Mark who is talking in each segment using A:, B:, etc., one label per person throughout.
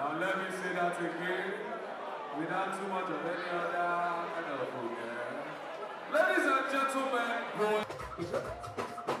A: Now let me say that again without too much of any other kind of food. Ladies and gentlemen, boys.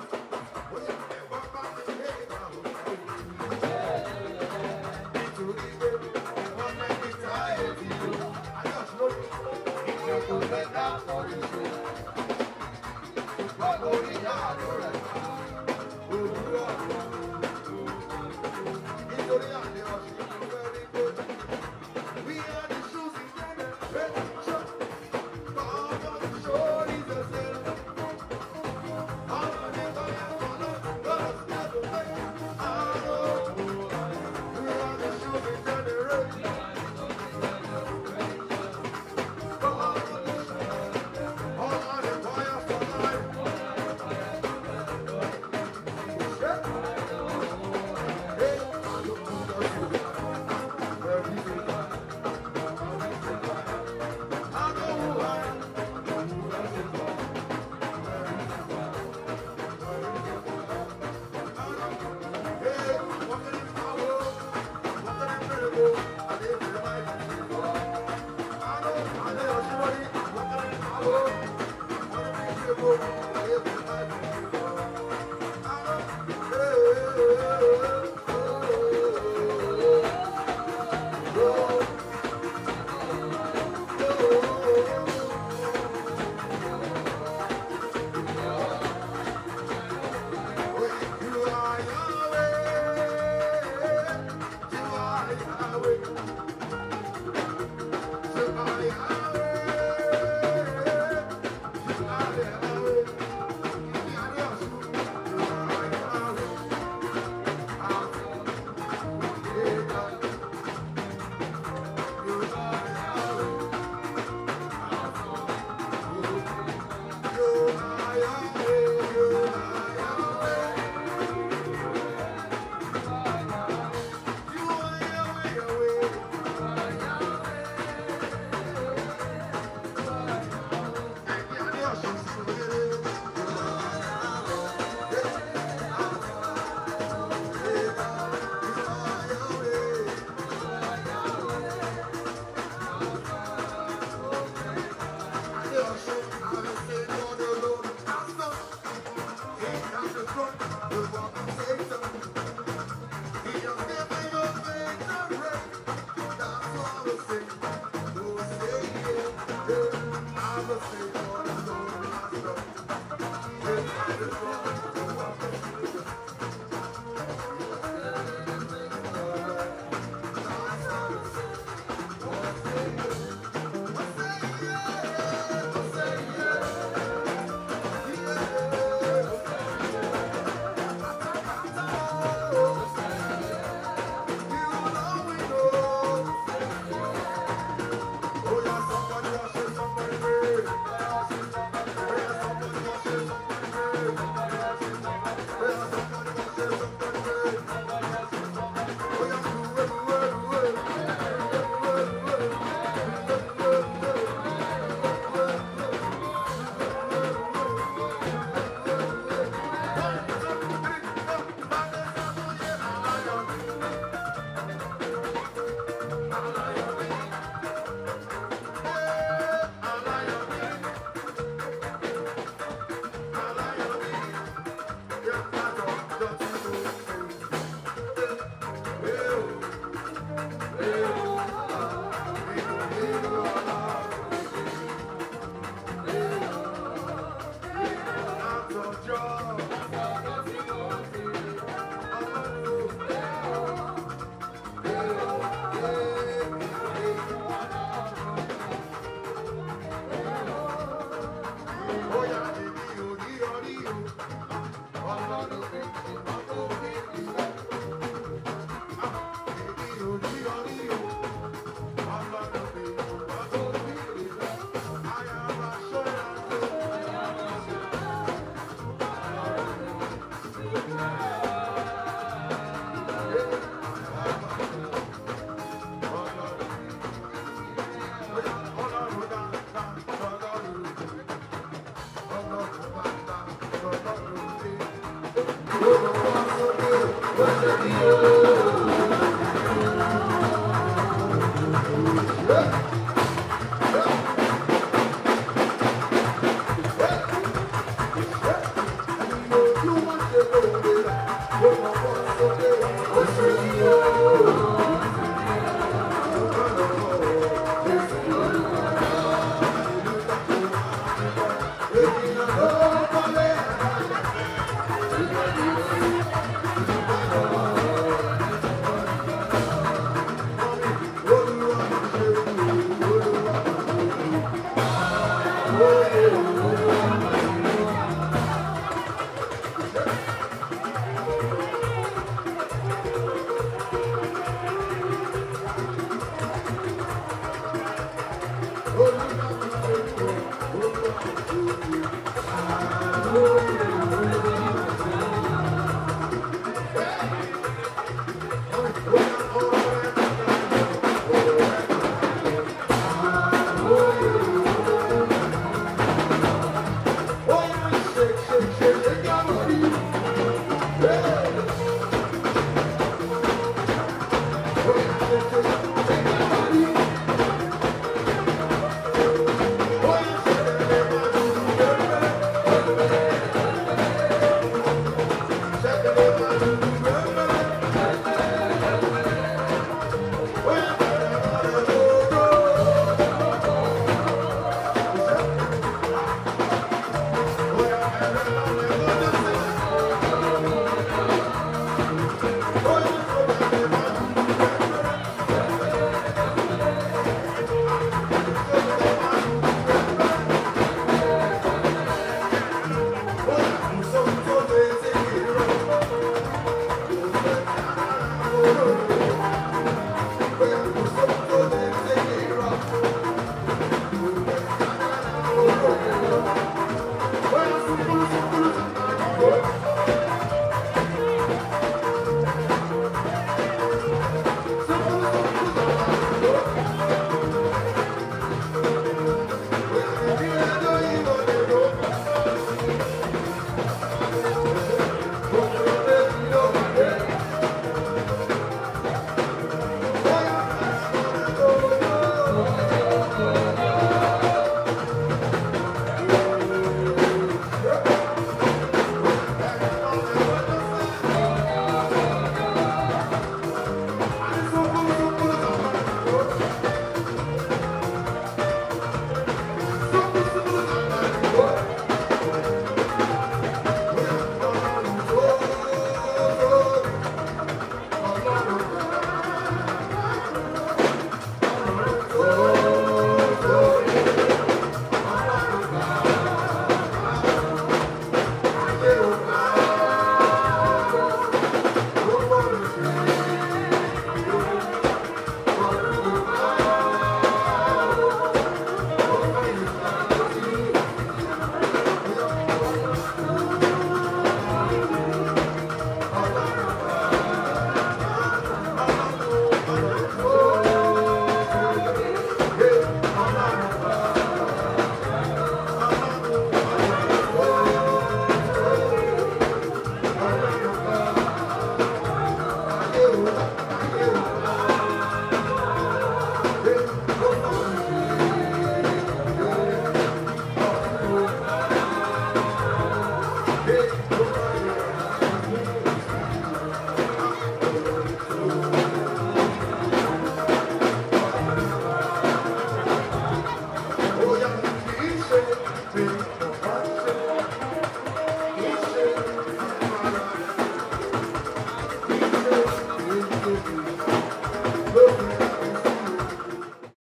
A: Uh,
B: Ó